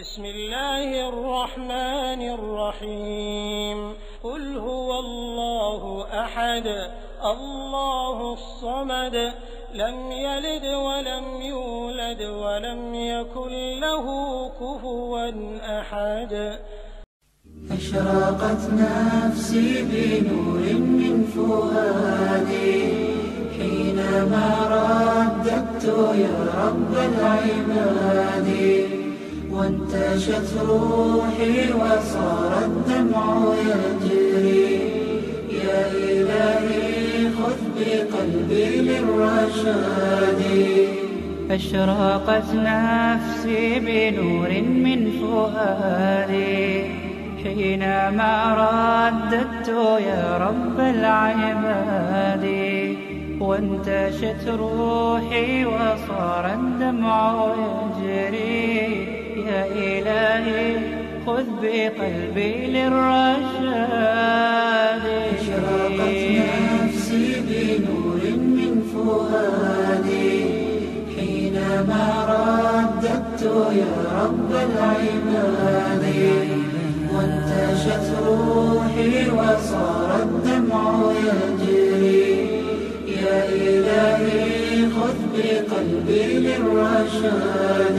بسم الله الرحمن الرحيم. قل هو الله أحد الله الصمد لم يلد ولم يولد ولم يكن له كفوا أحد. أشرقت نفسي بنور من فؤادي حينما رددت يا رب العباد. وانتشت روحي وصار الدمع يجري. يا إلهي خذ بقلبي للرشاد. أشرقت نفسي بنور من فؤادي حينما رددت يا رب العباد. وانتشت روحي وصار الدمع يجري. إلهي خذ بقلبي للرشاد. أشرقت نفسي بنور من فؤادي. حينما رددت يا رب العباد وانتشت روحي وصار الدمع يجري. يا إلهي خذ بقلبي للرشاد.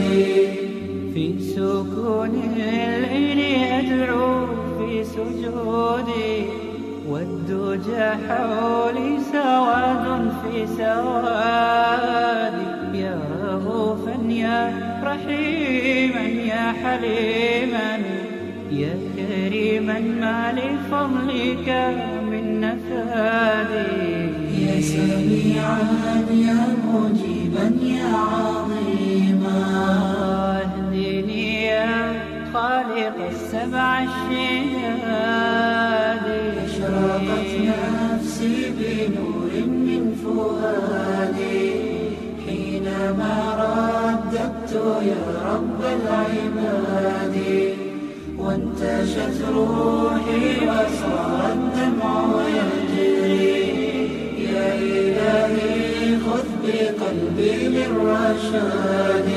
في سكون الليل أدعو في سجودي والدجى حولي سواد في سوادي يا رؤوفا يا رحيما يا حليما. يا كريما ما لفضلك من نفادي يا سميعا يا مجيبا يا عظيما. خالق السبع الشهاد أشرقت نفسي بنور من فؤادي. حينما رددت يا رب العباد وانتشت روحي وصار الدمع يجري يا إلهي خذ بقلبي للرشاد.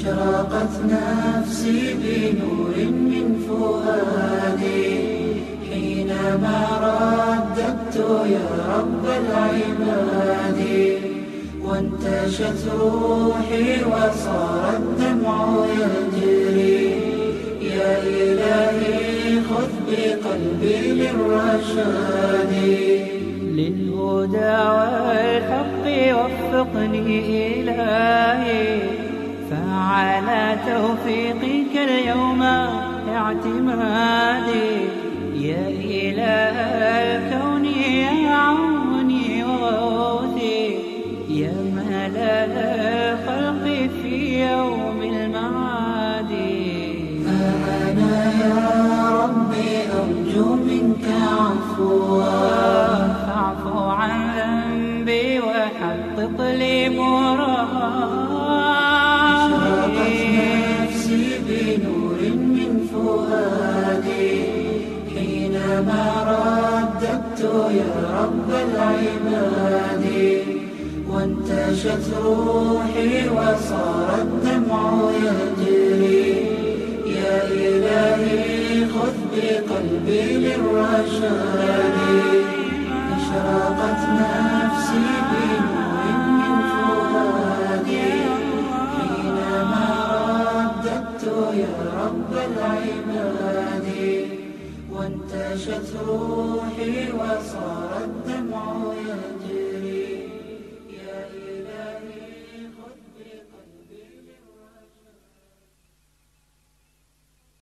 أشرقت نفسي بنور من فؤادي. حينما رددت يا رب العباد وانتشت روحي وصار الدمع يجري. يا إلهي خذ بقلبي للرشاد. للهدى والحق وفقني إلهي. فعلى توفيقك اليوم اعتمادي. يا إله الكون يا عوني وغوثي. يا ملأ حينما رددت يا رب العباد وانتشت روحي وصار الدمع يجري. يا إلهي خذ بقلبي للرشاد. أشرقت نفسي بنور من فؤادي حينما رددت يا رب العباد وانتشت روحي وصار الدمع